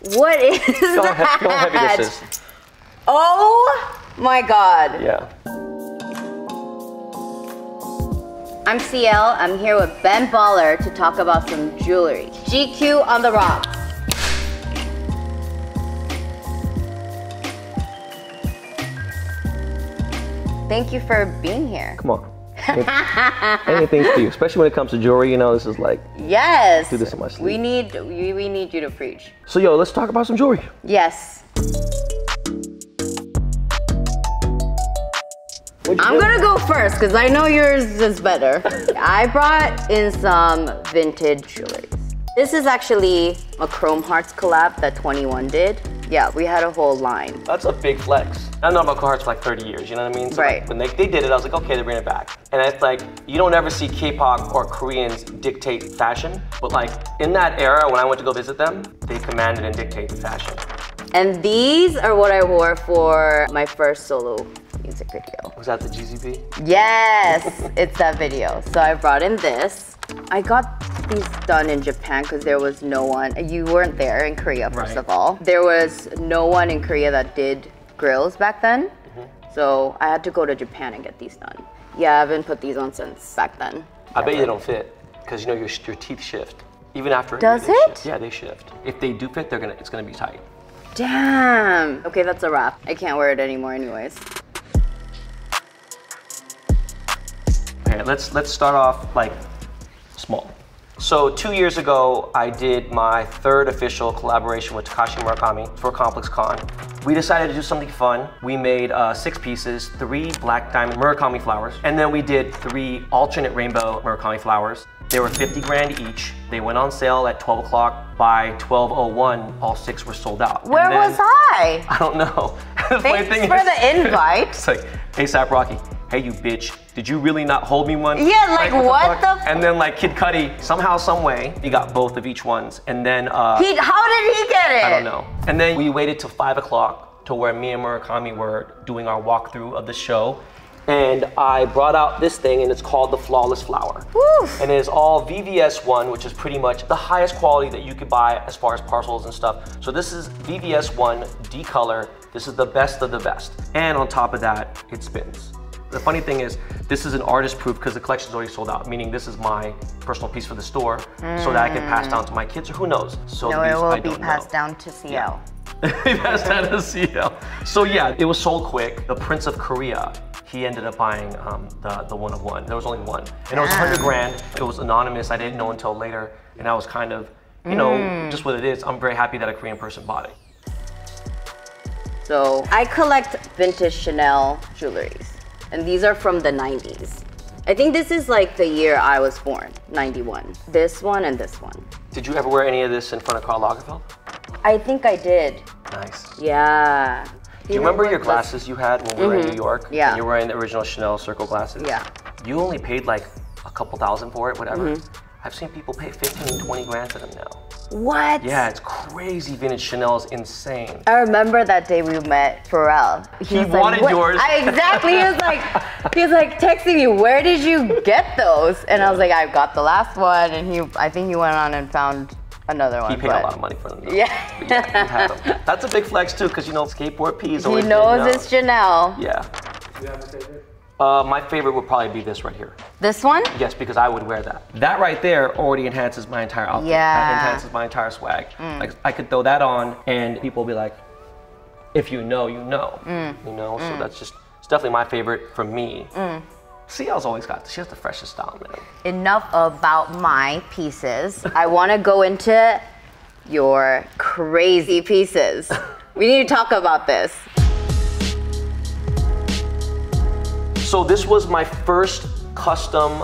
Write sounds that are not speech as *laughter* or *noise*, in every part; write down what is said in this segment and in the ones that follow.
What is Feel how, that? he- feel how heavy this is. Oh my god. Yeah. I'm CL. I'm here with Ben Baller to talk about some jewelry. GQ on the rocks. Thank you for being here. Come on. Anything for you, especially when it comes to jewelry. You know, this is like. Yes. Do this in my sleep. We need we, we need you to preach. So yo, let's talk about some jewelry. Yes. I'm gonna go first because I know yours is better. *laughs* I brought in some vintage jewelry. This is actually a Chrome Hearts collab that 2NE1 did. Yeah, we had a whole line. That's a big flex. I've known about cards for like 30 years, you know what I mean? So Right. Like, when they, they did it, I was like, okay, they bring it back. And it's like, you don't ever see K-pop or Koreans dictate fashion, but like in that era, when I went to go visit them, they commanded and dictated fashion. And these are what I wore for my first solo music video. Was that the GZB? Yes, it's that video. So I brought in this. I got these done in Japan because there was no one. You weren't there in Korea, first Right. of all. There was no one in Korea that did grills back then. Mm-hmm. So I had to go to Japan and get these done. Yeah, I haven't put these on since back then. I bet you they don't fit, because you know your, your teeth shift. Even after Does it? shift. Yeah, they shift. If they do fit, they're gonna it's gonna be tight. Damn. Okay, that's a wrap. I can't wear it anymore, anyways. Okay, let's let's start off like small. So two years ago, I did my third official collaboration with Takashi Murakami for ComplexCon. We decided to do something fun. We made uh, six pieces, three black diamond Murakami flowers, and then we did three alternate rainbow Murakami flowers. They were 50 grand each. They went on sale at 12 o'clock. By 12:01, all six were sold out. Where then- was I? *laughs* I don't know. *laughs* The Thanks thing for is- the invite. *laughs* it's like, ASAP Rocky, hey you bitch, did you really not hold me one? Yeah, like, what fuck? the f- And then like Kid Cudi, somehow, some way, he got both of each ones. And then uh, He, how did he get it? I don't know. And then we waited till five o'clock to where me and Murakami were doing our walkthrough of the show. And I brought out this thing and it's called the Flawless Flower. Woo. And it is all VVS1, which is pretty much the highest quality that you could buy as far as parcels and stuff. So this is VVS1 D-Color. This is the best of the best. And on top of that, it spins. The funny thing is, this is an artist proof because the collection's already sold out, meaning this is my personal piece for the store so that I can pass down to my kids or who knows. So No, these it will I be passed know. down to CL. He *laughs* passed down to CL. So yeah, it was sold quick. The Prince of Korea, he ended up buying um, the, the one of one. There was only one. And it was 100 grand. It was anonymous. I didn't know until later. And I was kind of, you know, Mm. just what it is. I'm very happy that a Korean person bought it. So I collect vintage Chanel jewelries, and these are from the 90s. I think this is like the year I was born, 91. This one and this one. Did you ever wear any of this in front of Karl Lagerfeld? I think I did. Nice. Yeah. Do you remember your glasses you had when we were in New York? Mm-hmm. Yeah. And you were wearing the original Chanel Circle glasses? Yeah. You only paid like a couple thousand for it, whatever. Mm-hmm. I've seen people pay 15, 20 grand for them now. What? Yeah, it's crazy. Vintage Chanel is insane. I remember that day we met Pharrell. He was like, wanted "What-" yours. I, exactly. He was *laughs* like, he was like texting me, "Where did you get those?" And I was like, "I got the last one." And he, I think he went on and found another one. He paid but a lot of money for them. Though. Yeah. But yeah, had them. That's a big flex too, because you know skateboard P is He always been, knows it's Chanel. Yeah. Uh, my favorite would probably be this right here. This one? Yes, because I would wear that. That right there already enhances my entire outfit. Yeah. That enhances my entire swag. Mm. Like I could throw that on, and people will be like, "If you know, you know." Mm. You know. So mm. that's just it's definitely my favorite for me. CL's always got. She has the freshest style, man. Enough about my pieces. I want to go into your crazy pieces. *laughs* We need to talk about this. So this was my first custom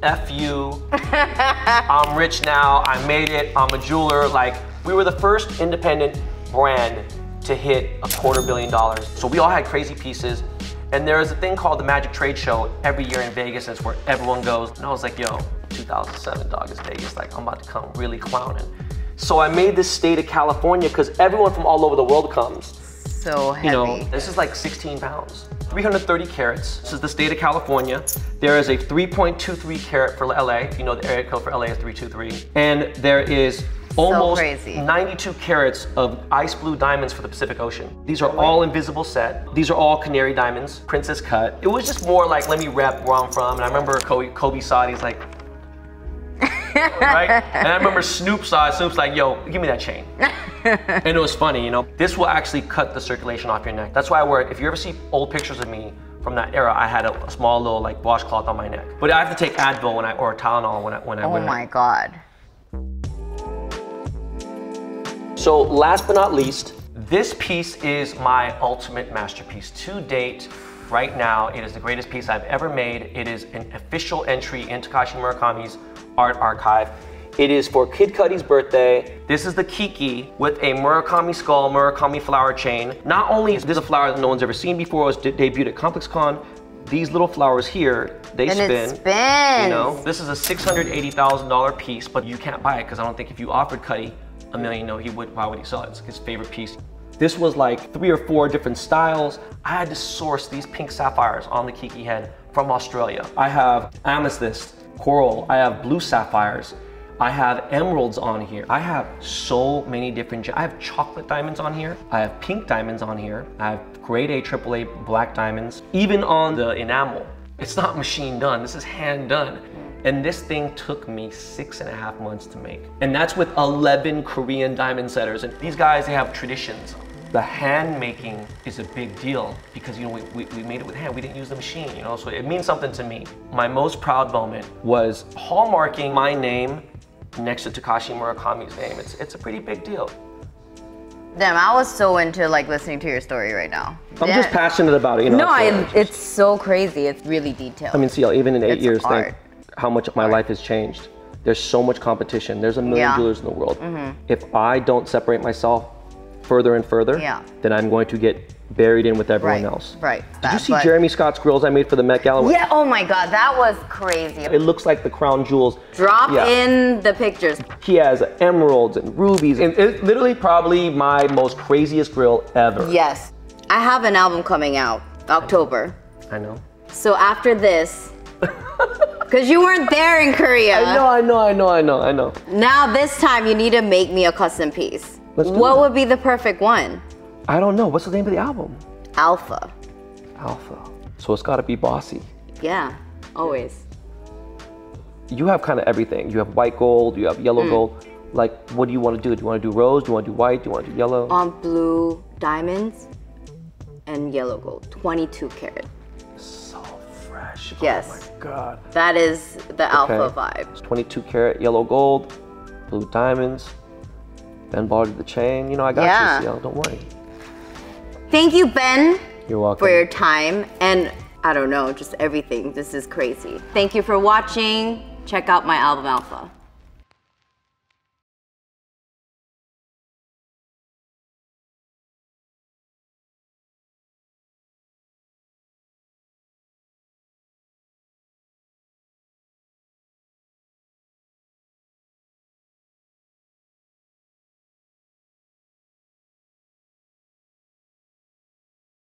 FU. *laughs* I'm rich now. I made it. I'm a jeweler. Like we were the first independent brand to hit a quarter billion dollars. So we all had crazy pieces. And there is a thing called the Magic Trade Show every year in Vegas. That's where everyone goes. And I was like, yo, 2007 dog is Vegas. Like I'm about to come really clowning. So I made this state of California because everyone from all over the world comes. So heavy. You know, this is like 16 pounds. 330 carats. This is the state of California. There is a 3.23 carat for LA. You know, the area code for LA is 323. And there is almost crazy. 92 carats of ice blue diamonds for the Pacific Ocean. These are all invisible set. These are all canary diamonds, princess cut. It was just more like, let me rep where I'm from. And I remember Kobe, Kobe saw it, he's like, right? And I remember Snoop saw it. Snoop's like, yo, give me that chain. *laughs* and it was funny, you know. This will actually cut the circulation off your neck. That's why I wear it. If you ever see old pictures of me from that era, I had a, a small little like washcloth on my neck. But I have to take Advil when I or Tylenol when I when I Oh wear it. my god. So last but not least, this piece is my ultimate masterpiece to date. Right now, it is the greatest piece I've ever made. It is an official entry into Takashi Murakami's art archive. It is for Kid Cudi's birthday. This is the Kiki with a Murakami skull, Murakami flower chain. Not only is this a flower that no one's ever seen before, it was de- debuted at ComplexCon. These little flowers here, they And spin. it spins. You know, this is a $680,000 piece, but you can't buy it because I don't think if you offered Cudi a million, no, he would. Why would he sell it? It's his favorite piece. This was like three or four different styles. I had to source these pink sapphires on the Kiki head from Australia. I have amethyst, coral. I have blue sapphires. I have emeralds on here. I have so many different. I have chocolate diamonds on here. I have pink diamonds on here. I have grade A, AAA black diamonds. Even on the enamel, it's not machine done. This is hand done. And this thing took me six and a half months to make. And that's with 11 Korean diamond setters. And these guys, they have traditions. The hand making is a big deal because, you know, we, we, we made it with hand. We didn't use the machine, you know, so it means something to me. My most proud moment was hallmarking my name next to Takashi Murakami's name. It's, it's a pretty big deal. Damn, I was so into like listening to your story right now. I'm Yeah. just passionate about it, you know. No, it's, I, it's so crazy. It's really detailed. I mean, see, even in eight It's years, art. think how much my life has changed. There's so much competition. There's a million Yeah. Jewelers in the world. Mm-hmm. If I don't separate myself further and further, Yeah. then I'm going to get buried in with everyone right, else. right. Did you see but- Jeremy Scott's grills I made for the Met Gala? Yeah. Oh my god, that was crazy. It looks like the crown jewels. Drop Yeah. in the pictures. He has emeralds and rubies, and it's literally probably my most craziest grill ever. Yes. I have an album coming out October. I know. So after this, *laughs* because you weren't there in Korea. I know, I know, I know, I know, I know. Now this time you need to make me a custom piece. Let's what it. would be the perfect one? I don't know. What's the name of the album? Alpha. Alpha. So it's got to be bossy. Yeah, always. you have kind of everything. You have white gold, you have yellow Mm. gold. Like, what do you want to do? Do you want to do rose? Do you want to do white? Do you want to do yellow? On blue diamonds and yellow gold, 22 karat. so fresh. Yes. Oh my god. That is the alpha Okay. vibe. It's 22 karat yellow gold, blue diamonds, then body the chain. You know, I got Yeah. you, CL. Don't worry. Thank you, Ben, You're welcome. for your time and I don't know, just everything. This is crazy. Thank you for watching. Check out my album Alpha.